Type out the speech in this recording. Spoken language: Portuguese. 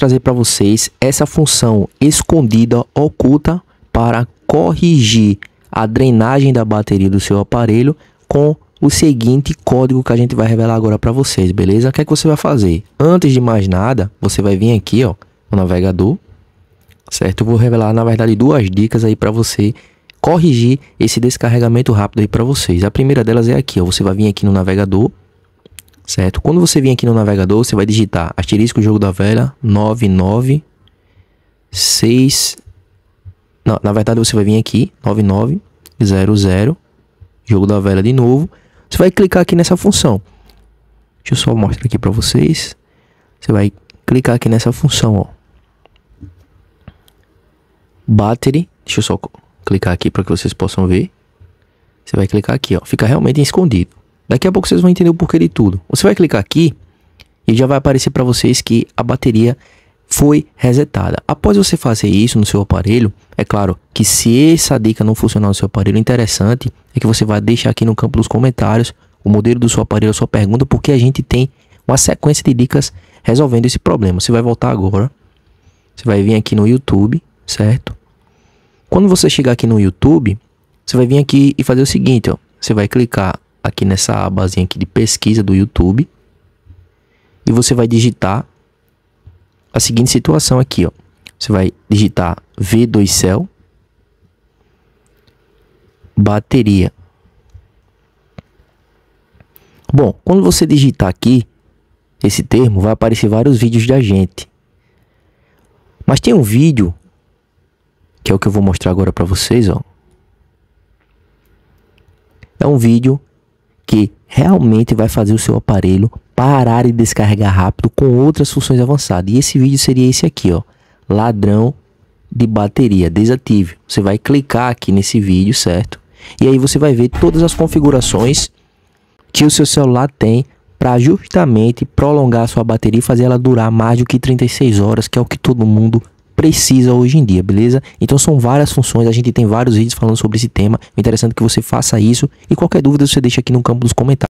trazer para vocês essa função escondida, oculta, para corrigir a drenagem da bateria do seu aparelho com o seguinte código que a gente vai revelar agora para vocês, beleza? O que é que você vai fazer? Antes de mais nada, você vai vir aqui, ó, no navegador, certo? Eu vou revelar, na verdade, duas dicas aí para você corrigir esse descarregamento rápido aí para vocês. A primeira delas é aqui, ó, você vai vir aqui no navegador, certo? Quando você vir aqui no navegador, você vai digitar asterisco jogo da velha 996 Não, na verdade você vai vir aqui 9900 jogo da velha de novo. Você vai clicar aqui nessa função. Deixa eu só mostrar aqui para vocês. Você vai clicar aqui nessa função, ó. Battery, deixa eu só clicar aqui para que vocês possam ver. Você vai clicar aqui, ó, fica realmente escondido. Daqui a pouco vocês vão entender o porquê de tudo. Você vai clicar aqui e já vai aparecer para vocês que a bateria foi resetada. Após você fazer isso no seu aparelho, é claro que se essa dica não funcionar no seu aparelho, interessante é que você vai deixar aqui no campo dos comentários o modelo do seu aparelho, a sua pergunta, porque a gente tem uma sequência de dicas resolvendo esse problema. Você vai voltar agora, você vai vir aqui no YouTube, certo? Quando você chegar aqui no YouTube, você vai vir aqui e fazer o seguinte, ó. Você vai clicar aqui nessa abazinha aqui de pesquisa do YouTube. E você vai digitar a seguinte situação aqui, ó. Você vai digitar V2 Cell bateria. Bom, quando você digitar aqui esse termo, vai aparecer vários vídeos da gente. Mas tem um vídeo que é o que eu vou mostrar agora para vocês, ó. É um vídeo que realmente vai fazer o seu aparelho parar e descarregar rápido com outras funções avançadas. E esse vídeo seria esse aqui, ó, ladrão de bateria, desative. Você vai clicar aqui nesse vídeo, certo? E aí você vai ver todas as configurações que o seu celular tem para justamente prolongar a sua bateria e fazer ela durar mais do que 36 horas, que é o que todo mundo precisa hoje em dia, beleza? Então são várias funções, a gente tem vários vídeos falando sobre esse tema. O interessante é que você faça isso e qualquer dúvida você deixa aqui no campo dos comentários.